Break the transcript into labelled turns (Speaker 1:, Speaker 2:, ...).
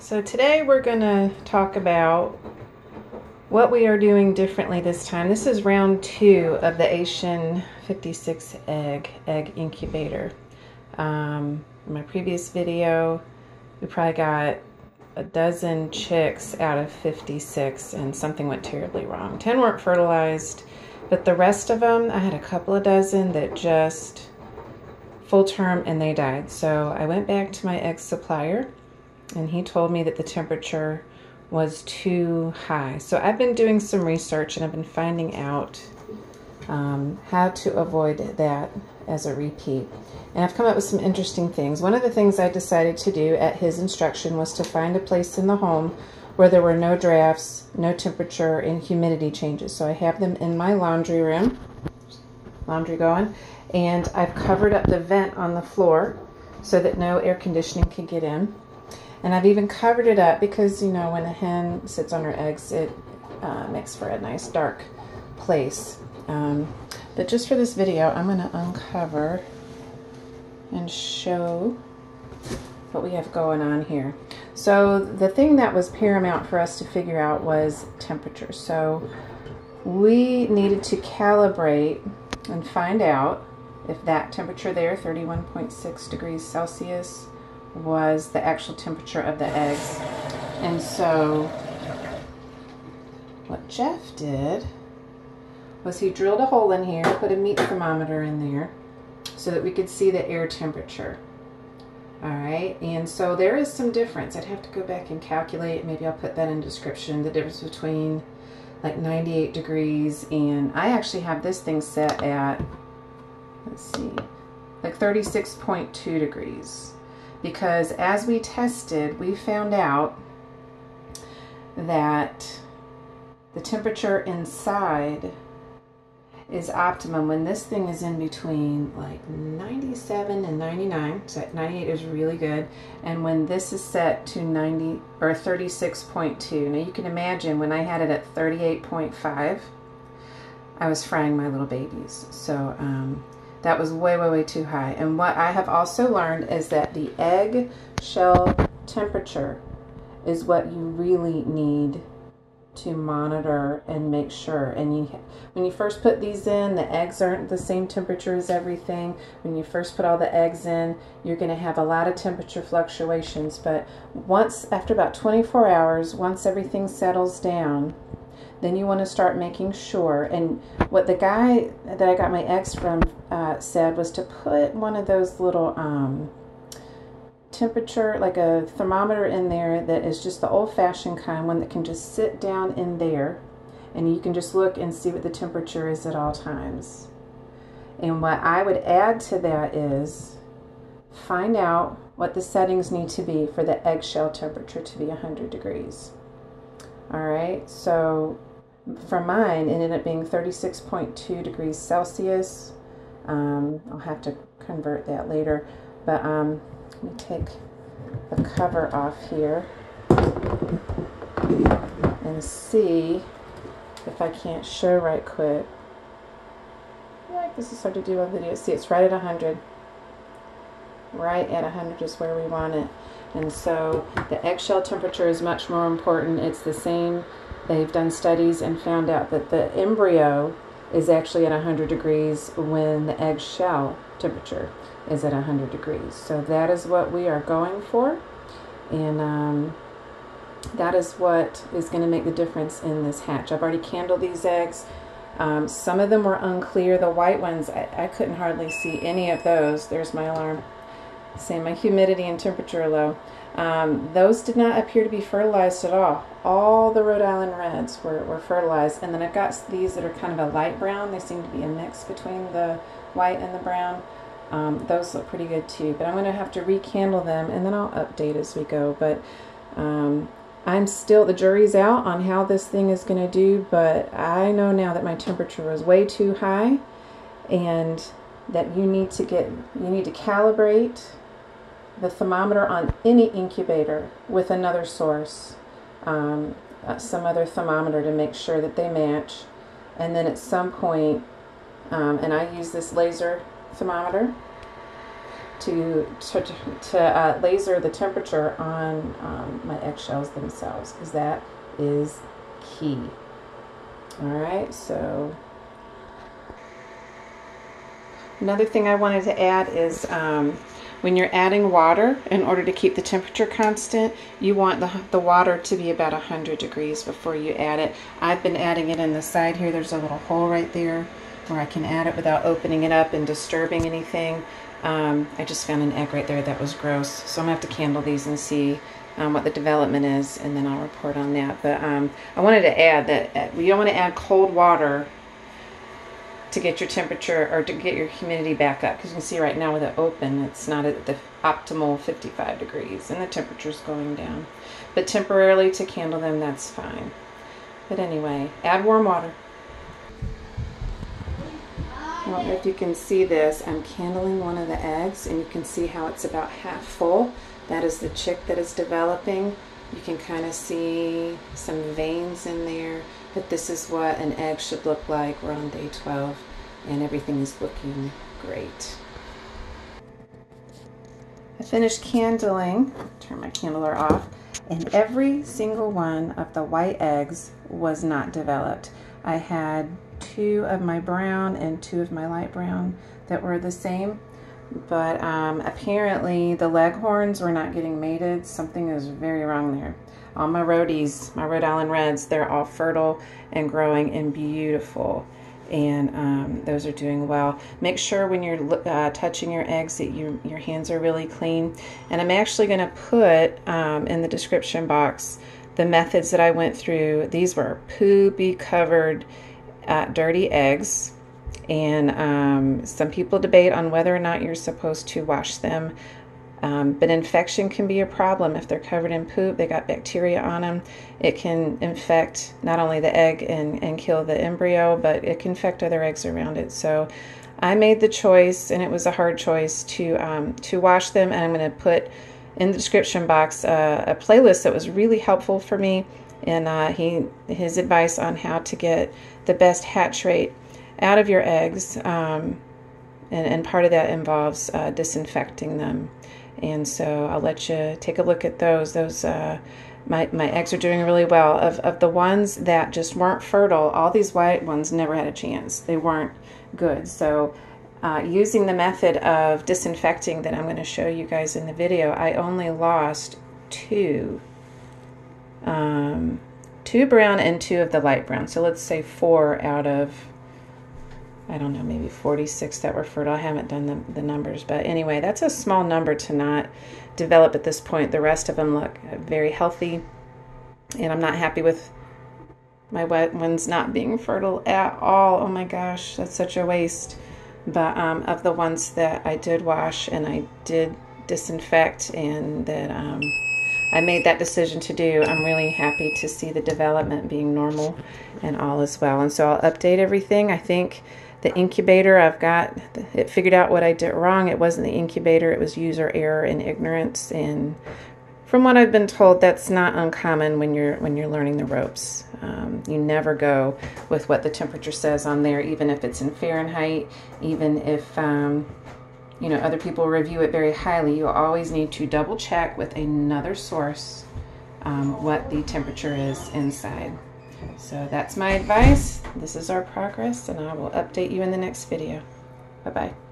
Speaker 1: So today we're going to talk about what we are doing differently this time. This is round two of the Aceshin 56 egg egg incubator. Um, in my previous video, we probably got a dozen chicks out of 56 and something went terribly wrong. 10 weren't fertilized, but the rest of them, I had a couple of dozen that just full term and they died. So I went back to my egg supplier and he told me that the temperature was too high. So I've been doing some research and I've been finding out um, how to avoid that as a repeat. And I've come up with some interesting things. One of the things I decided to do at his instruction was to find a place in the home where there were no drafts, no temperature, and humidity changes. So I have them in my laundry room, laundry going, and I've covered up the vent on the floor so that no air conditioning can get in. And I've even covered it up because, you know, when a hen sits on her eggs, it uh, makes for a nice dark place. Um, but just for this video, I'm going to uncover and show what we have going on here. So the thing that was paramount for us to figure out was temperature. So we needed to calibrate and find out if that temperature there, 31.6 degrees Celsius, was the actual temperature of the eggs. And so what Jeff did was he drilled a hole in here, put a meat thermometer in there so that we could see the air temperature. All right, and so there is some difference. I'd have to go back and calculate. Maybe I'll put that in description. The difference between like 98 degrees and I actually have this thing set at, let's see, like 36.2 degrees because as we tested, we found out that the temperature inside is optimum. When this thing is in between like 97 and 99 so 98 is really good. And when this is set to 90 or 36.2 now you can imagine when I had it at 38.5 I was frying my little babies. So um, that was way, way, way too high. And what I have also learned is that the egg shell temperature is what you really need to monitor and make sure. And you, when you first put these in, the eggs aren't the same temperature as everything. When you first put all the eggs in, you're going to have a lot of temperature fluctuations. But once, after about 24 hours, once everything settles down, then you want to start making sure. And what the guy that I got my eggs from uh, said was to put one of those little um, temperature, like a thermometer in there that is just the old fashioned kind, one that can just sit down in there and you can just look and see what the temperature is at all times. And what I would add to that is find out what the settings need to be for the eggshell temperature to be 100 degrees. All right, so for mine, it ended up being 36.2 degrees Celsius. Um, I'll have to convert that later. But um, let me take the cover off here and see if I can't show right quick. Yeah, this is hard to do on video. See, it's right at 100. Right at 100 is where we want it. And so the eggshell temperature is much more important. It's the same They've done studies and found out that the embryo is actually at 100 degrees when the eggshell temperature is at 100 degrees. So that is what we are going for. And um, that is what is going to make the difference in this hatch. I've already candled these eggs. Um, some of them were unclear. The white ones, I, I couldn't hardly see any of those. There's my alarm. Same, my humidity and temperature are low. Um, those did not appear to be fertilized at all. All the Rhode Island Reds were, were fertilized. And then I've got these that are kind of a light brown. They seem to be a mix between the white and the brown. Um, those look pretty good too. But I'm going to have to recandle them and then I'll update as we go. But um, I'm still, the jury's out on how this thing is going to do. But I know now that my temperature was way too high and that you need to get, you need to calibrate the thermometer on any incubator with another source, um, uh, some other thermometer to make sure that they match. And then at some point, um, and I use this laser thermometer, to, to, to uh, laser the temperature on um, my eggshells themselves because that is key. All right, so another thing I wanted to add is um, when you're adding water, in order to keep the temperature constant, you want the, the water to be about 100 degrees before you add it. I've been adding it in the side here. There's a little hole right there where I can add it without opening it up and disturbing anything. Um, I just found an egg right there that was gross. So I'm going to have to candle these and see um, what the development is, and then I'll report on that. But um, I wanted to add that uh, you don't want to add cold water to get your temperature or to get your humidity back up because you can see right now with it open it's not at the optimal 55 degrees and the temperature's going down but temporarily to candle them that's fine but anyway add warm water know if you can see this. I'm candling one of the eggs and you can see how it's about half full. That is the chick that is developing. You can kind of see some veins in there, but this is what an egg should look like. We're on day 12 and everything is looking great. I finished candling, turn my candler off, and every single one of the white eggs was not developed. I had two of my brown and two of my light brown that were the same but um, apparently the leghorns were not getting mated. Something is very wrong there. All my Rhodies, my Rhode Island Reds, they're all fertile and growing and beautiful. And um, those are doing well. Make sure when you're uh, touching your eggs that you, your hands are really clean. And I'm actually going to put um, in the description box the methods that I went through. These were poopy covered uh, dirty eggs. And um, some people debate on whether or not you're supposed to wash them. Um, but infection can be a problem if they're covered in poop. They got bacteria on them. It can infect not only the egg and, and kill the embryo, but it can infect other eggs around it. So I made the choice, and it was a hard choice to um, to wash them. And I'm going to put in the description box uh, a playlist that was really helpful for me and uh, he his advice on how to get the best hatch rate out of your eggs um, and, and, part of that involves uh, disinfecting them and so I'll let you take a look at those. Those uh, my, my eggs are doing really well. Of, of the ones that just weren't fertile all these white ones never had a chance. They weren't good. So uh, using the method of disinfecting that I'm going to show you guys in the video I only lost two um, two brown and two of the light brown. So let's say four out of, I don't know, maybe 46 that were fertile. I haven't done the, the numbers, but anyway, that's a small number to not develop at this point. The rest of them look very healthy, and I'm not happy with my wet ones not being fertile at all. Oh my gosh, that's such a waste. But um, of the ones that I did wash and I did disinfect and that um, I made that decision to do, I'm really happy to see the development being normal and all as well. And so I'll update everything. I think the incubator, I've got it figured out what I did wrong. It wasn't the incubator, it was user error and ignorance. And from what I've been told, that's not uncommon when you're when you're learning the ropes. Um, you never go with what the temperature says on there, even if it's in Fahrenheit, even if um, you know, other people review it very highly, you always need to double check with another source um, what the temperature is inside. So that's my advice. This is our progress and I will update you in the next video. Bye-bye.